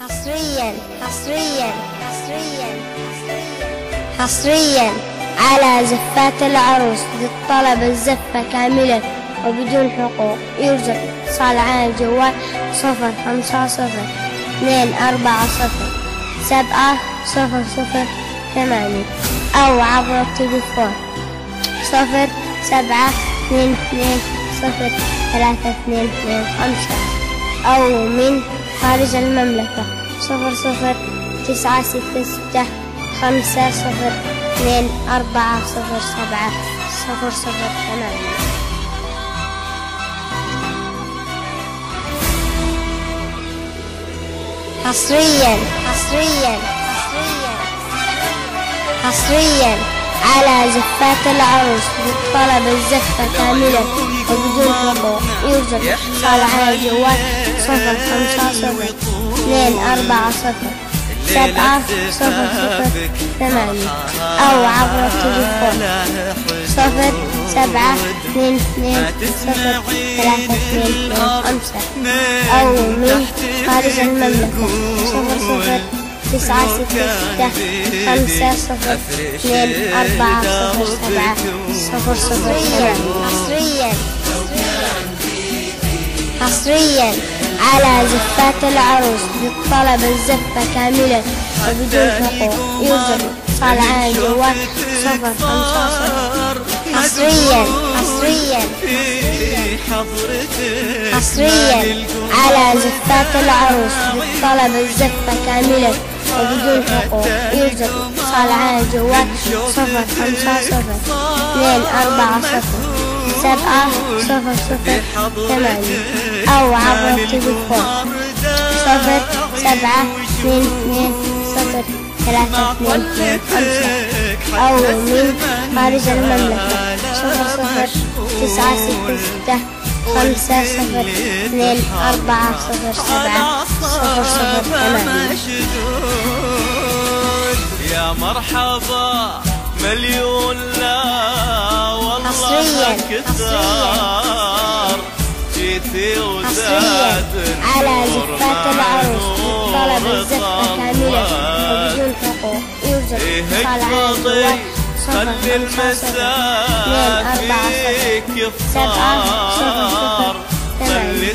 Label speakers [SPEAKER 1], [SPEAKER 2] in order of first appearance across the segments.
[SPEAKER 1] حصريا حصريا حصريا حصريا على زفات العروس للطلب الزفة كاملة وبدون حقوق. يرجى اتصال على الجوال صفر خمسة صفر اثنين أربعة صفر سبعة صفر صفر ثمانية أو عبر التليفون صفر سبعة اثنين اثنين صفر ثلاثة اثنين اثنين خمسة أو من خارج المملكة صفر صفر تسعة ستة ستة خمسة صفر اثنين أربعة صفر سبعة صفر صفر ثمانية حصريا حصريا حصريا على زفات العروس بالطلب الزفة كاملة وبدون حقوق يوجد على الجوال صفر خمسة صفر. اثنين أربعة صفر. سبعة صفر صفر. ثمانية. أو عبر التليفون. صفر سبعة اثنين اثنين صفر ثلاثة اثنين خمسة. أو من خارج المملكة. صفر صفر تسعة ستة ستة خمسة صفر اثنين أربعة صفر سبعة صفر صفر حصريا حصريا على زفات العروس للطلب الزفة كاملة وبدون حقوق. يوجد اتصال على الجوال صفر خمسة حصريا حصريا حصريا على زفات العروس للطلب الزفة كاملة وبدون حقوق. يوجد اتصال على الجوال صفر خمسة صفر اثنين أربعة صفر. سبعة صفر صفر ثمانية. أو عبر التليفون. صفر سبعة اثنين اثنين صفر ثلاثة اثنين اثنين خمسة. أو من خارج المملكة. صفر صفر تسعة ستة ستة خمسة صفر اثنين أربعة صفر سبعة. صفر صفر ثمانية.
[SPEAKER 2] يا مرحبا. مليون لا والله كثار. جيتي وزاد
[SPEAKER 1] على زفات العروس طلب الزفة كاملة وبدون حقوق يوجد اتصال على الجوال صفر
[SPEAKER 2] خلي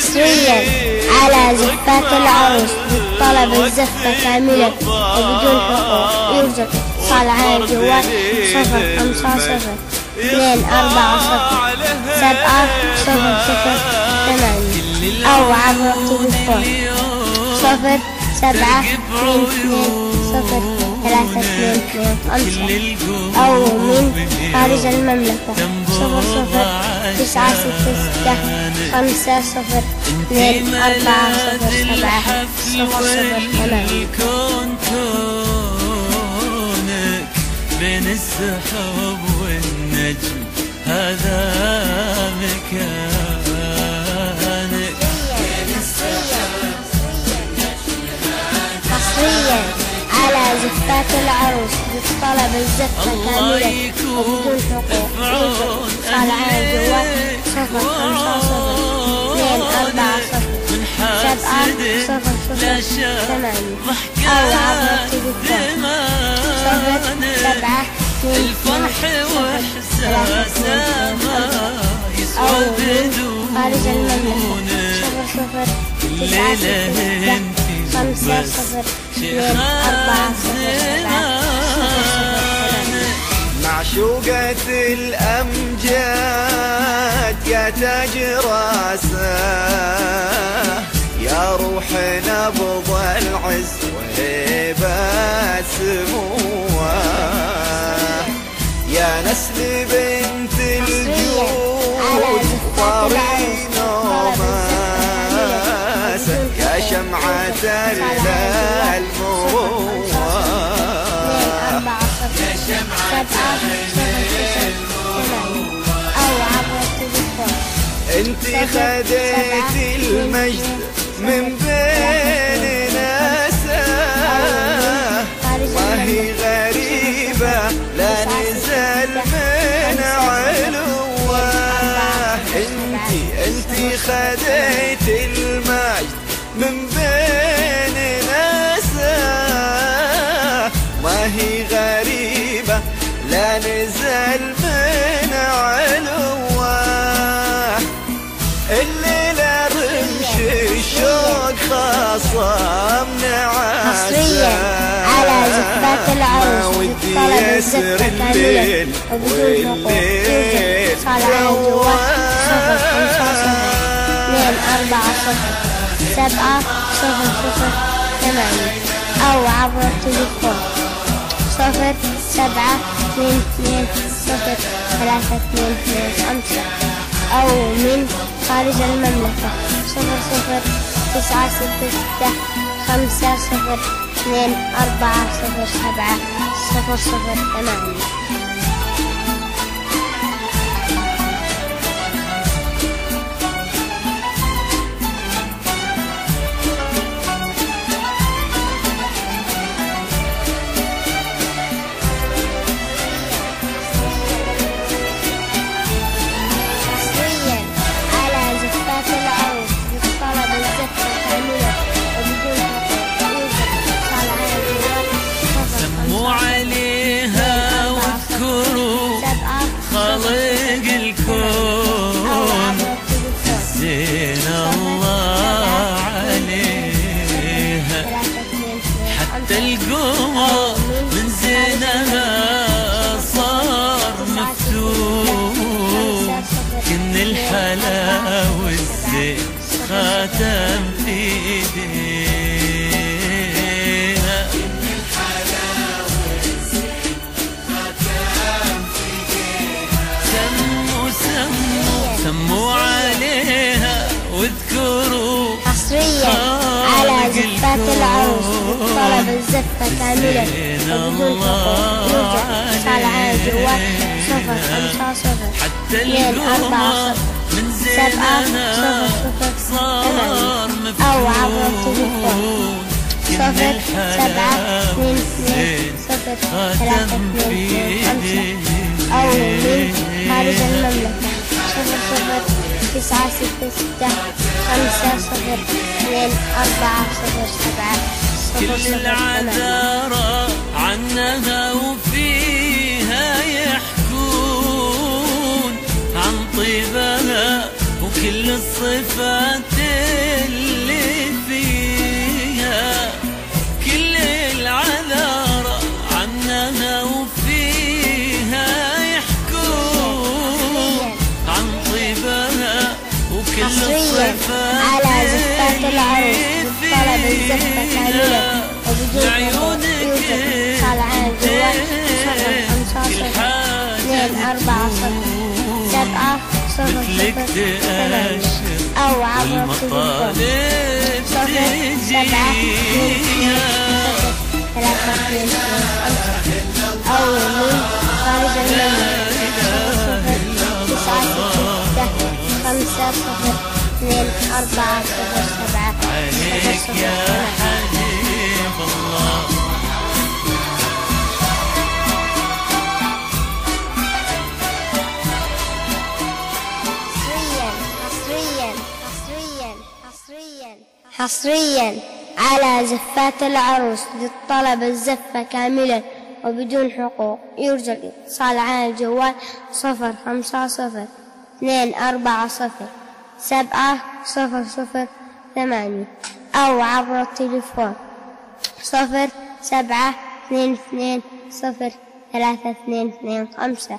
[SPEAKER 1] صفر
[SPEAKER 2] السؤال
[SPEAKER 1] سبعة
[SPEAKER 2] عن
[SPEAKER 1] اثنين
[SPEAKER 2] مراسي
[SPEAKER 1] اثنين
[SPEAKER 2] مجايات
[SPEAKER 1] صفر صفر تسعة ستة خمسة صفر اثنين أربعة صفر سبعة صفر صفر ثمانية أو عبر التليفون صفر سبعة اثنين اثنين صفر ثلاثة اثنين اثنين خمسة أو من خارج المملكة صفر صفر تسعة ستة ستة خمسة صفر اثنين أربعة صفر سبعة صفر صفر ثمانية
[SPEAKER 2] بين السحب والنجم هذا مكانك
[SPEAKER 1] زفات العروس بالطلب الزفة كاملة وبدون حقوق على الجوال صفر خمسة صفر اثنين أربعة صفر. سبعة صفر صفر ثمانية. أو عبر التليفون صفر سبعة اثنين
[SPEAKER 2] الفرح
[SPEAKER 1] أو
[SPEAKER 2] يسوى بدونك
[SPEAKER 1] صفر صفر تسعة خمسة صفر اثنين أربعة صفر
[SPEAKER 3] معشوقة الأمجاد يا تاج راسه. يا روح نبض العز وهيبة سموه. يا نسل بنت أنت خديت المجد من بين ناسه ما هي غريبة لا نزل من علوه أنت أنت خديت المجد من بين ناسه ما هي غريبة لا نزل من علوة. الليلة رمش الشوق خاصمنا
[SPEAKER 1] حصريا على زفات كاملة وبدون حقوق يوجد اتصال على الجوال صفر خمسة صفر اثنين أربعة صفر. سبعة صفر صفر ثمانية. أو عبر التليفون. صفر سبعة اثنين اثنين صفر ثلاثة اثنين اثنين خمسة أو من خارج المملكة صفر صفر تسعة ستة ستة خمسة صفر اثنين أربعة صفر سبعة صفر صفر ثمانية
[SPEAKER 2] خاتم في ايديها سموا سموا سموا عليها واذكروا
[SPEAKER 1] حصريا على زفات العروس طلب الزفة كاملة. وبدون يوجد اتصال على الجوال صفر خمسة صفر.
[SPEAKER 2] حتى القمر من زينها. صار مفتون
[SPEAKER 1] صفر سبعة
[SPEAKER 2] الحلا
[SPEAKER 1] اثنين اثنين
[SPEAKER 2] والزين
[SPEAKER 1] صفر ثلاثة
[SPEAKER 2] خاتم
[SPEAKER 1] اثنين
[SPEAKER 2] في
[SPEAKER 1] اثنين خمسة. أو من خارج المملكة. صفر صفر تسعة ستة ستة خمسة صفر اثنين أربعة صفر سبعة صفر
[SPEAKER 2] كل العذارى عنها وفيها يحكون عن طيبها وكل الصفات اللي فيها كل العذارى عنها وفيها يحكون عن طيبها وكل الصفات
[SPEAKER 1] على زفات العروس طلب الزفة كاملة خمسة صفر اثنين أربعة صفر سبعة.
[SPEAKER 2] مثلك تأشر
[SPEAKER 1] أو اثنين خمسة أو من خارج صفر تسعة ستة خمسة صفر اثنين أربعة صفر سبعة
[SPEAKER 2] عليك يا حبيب الله
[SPEAKER 1] حصريا على زفات العروس للطلب الزفة كاملة وبدون حقوق. يرجى الإتصال على الجوال صفر خمسة صفر اثنين أربعة صفر سبعة صفر صفر ثمانية أو عبر التليفون صفر سبعة اثنين اثنين صفر ثلاثة اثنين اثنين خمسة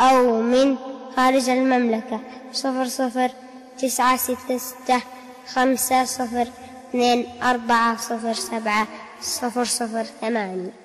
[SPEAKER 1] أو من خارج المملكة صفر صفر تسعة ستة ستة خمسة صفر اثنين أربعة صفر سبعة صفر صفر ثمانية.